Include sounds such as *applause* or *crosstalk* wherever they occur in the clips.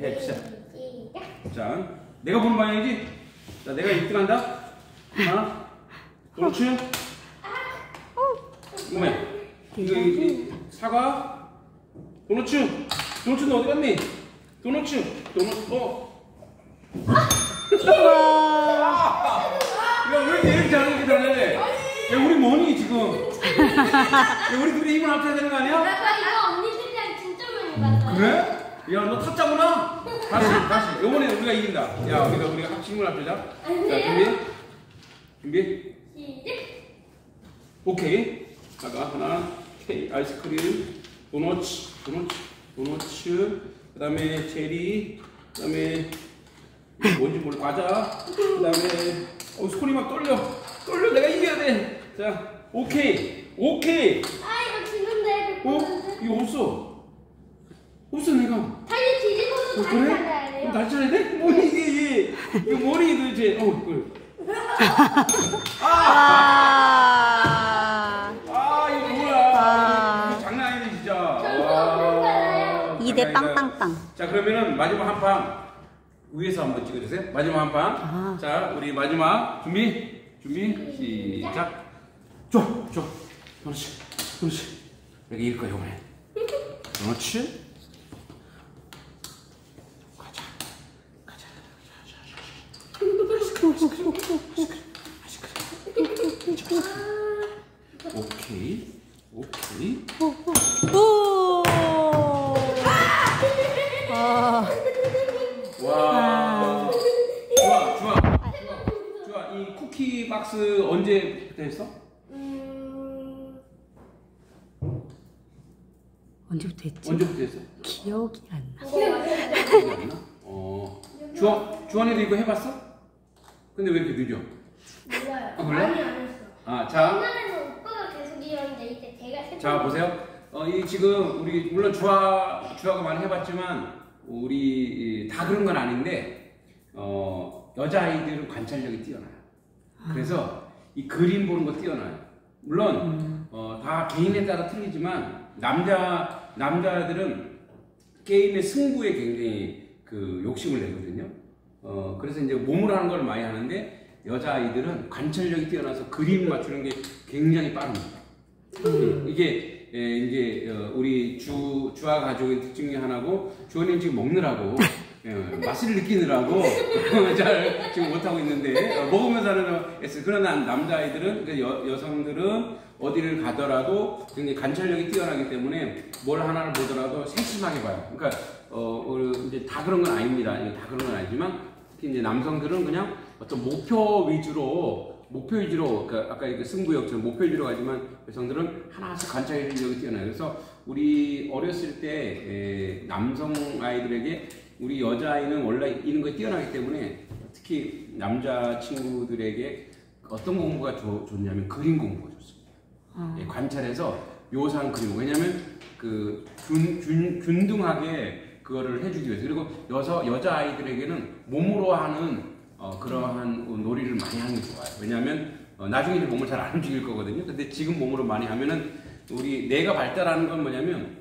해, 시작. 자, 내가 보는 방향이지? 자, 내가 1등 한다. 하나, 그렇지? 뭐야? 이거, 이 사과? 도너츠? 도너츠는 어디 갔니? 도너츠? 도너츠, 어? 야, 왜 이렇게 잘하는 게 잘해? 야, 우리 뭐니, 지금? 야, 우리 둘이 힘을 합쳐야 되는 거 아니야? 아빠 이거 언니들이랑 진짜 많이 봤어요. 그래? 야, 너 타짜구나? 다시, 다시. 요번에 우리가 이긴다. 야, 우리가, 우리가 합친 힘을 합치자. 자, 준비. 준비. 시작. 오케이. 아까 하나, 케이크, 아이스크림, 도너츠, 도너츠, 도너츠, 그 다음에 체리, 그 다음에 뭔지 모르 과자, 그 다음에 어, 손이 막 떨려. 떨려. 내가 이겨야 돼. 자, 오케이. 오케이. 아 이거 지는데. 어? 이거 없어. 어, 그래? 다시 차야 돼? 뭐 이게 이게 이거 머리 도대체 어 그래. 아. 아 이거 뭐야? 아. 이거 장난 아니네 진짜. 와. 이대 장난 아니다. 빵빵빵. 자 그러면은 마지막 한판 위에서 한번 찍어주세요. 마지막 한 판. 아. 자 우리 마지막 준비 준비 시작. 좋아. 그렇지 그렇지. 여기 이길 거야 이번에. 그렇지. 가자 가자. 오케이 오케이. 오. 아. 와. 좋아, 좋아, 좋아, 좋아. 이 쿠키 박스 언제부터 했어? 음. 언제부터 했지? 언제부터 했어? 기억이 안 나. 기억이 안 나? 어. 주원, 주원이도 이거 해봤어? 근데 왜 이렇게 늦어? 몰라요. 아, 몰라? 많이 안 했어. 아, 자, 옛날에는 오빠가 계속 이러는데 이제 제가 자 보세요. 어, 이 지금 우리 물론 주화 주화가 많이 해봤지만 우리 이, 다 그런 건 아닌데 어, 여자 아이들은 관찰력이 뛰어나요. 그래서 이 그림 보는 거 뛰어나요. 물론 어, 다 개인에 따라 틀리지만 남자 남자들은 게임의 승부에 굉장히 그 욕심을 내거든요. 어, 그래서 이제 몸으로 하는 걸 많이 하는데 여자 아이들은 관찰력이 뛰어나서 그림 맞추는 게 굉장히 빠릅니다. 음, 이게 예, 이제 어, 우리 주 주아 가족의 특징 중 하나고 주원님 지금 먹느라고 예, 맛을 느끼느라고 *laughs* 잘 지금 못 하고 있는데 어, 먹으면서 하는 애쓰 그러나 남자 아이들은 그 여, 여성들은 어디를 가더라도 굉장히 관찰력이 뛰어나기 때문에 뭘 하나를 보더라도 세심하게 봐요. 그러니까 어, 어, 이제 다 그런 건 아닙니다. 다 그런 건 아니지만 특히 이제 남성들은 그냥 어떤 목표 위주로 목표 위주로 그 아까 그 승부욕처럼 목표 위주로 가지만 여성들은 하나씩 관찰력이 뛰어나요. 그래서 우리 어렸을 때 에, 남성 아이들에게 우리 여자 아이는 원래 이런 거에 뛰어나기 때문에 특히 남자 친구들에게 어떤 공부가 좋, 좋냐면 그림 공부가 좋습니다. 예, 관찰해서 묘사한 그림. 왜냐면 그 균, 균, 균등하게 그거를 해주기 위해서. 그리고 여서, 여자 아이들에게는 몸으로 하는 어, 그러한 놀이를 많이 하는 게 좋아요. 왜냐하면 어, 나중에 이제 몸을 잘 안 움직일 거거든요. 근데 지금 몸으로 많이 하면은 우리 뇌가 발달하는 건 뭐냐면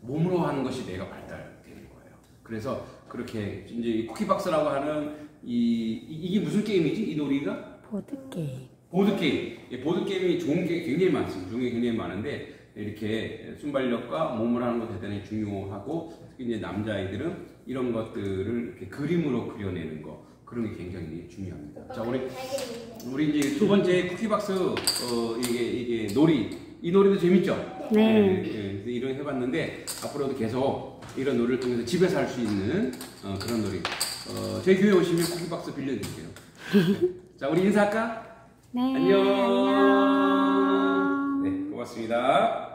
몸으로 하는 것이 뇌가 발달되는 거예요. 그래서 그렇게 이제 이 쿠키박스라고 하는 이, 이- 이게 무슨 게임이지? 이 놀이가? 보드 게임. 보드 게임. 예, 보드 게임이 좋은 게 굉장히 많습니다. 좋은 게 굉장히 많은데, 이렇게 순발력과 몸을 하는 것 대단히 중요하고, 특히 이제 남자아이들은 이런 것들을 이렇게 그림으로 그려내는 거, 그런 게 굉장히 중요합니다. 자, 우리, 우리 이제 두 번째 쿠키박스, 어, 이게, 이게 놀이. 이 놀이도 재밌죠? 네. 예, 예, 이런 거 해봤는데, 앞으로도 계속 이런 놀이를 통해서 집에서 할 수 있는 어, 그런 놀이. 어, 저희 교회 오시면 쿠키박스 빌려드릴게요. 자, 우리 인사할까? 네. 안녕. 안녕. 네, 고맙습니다.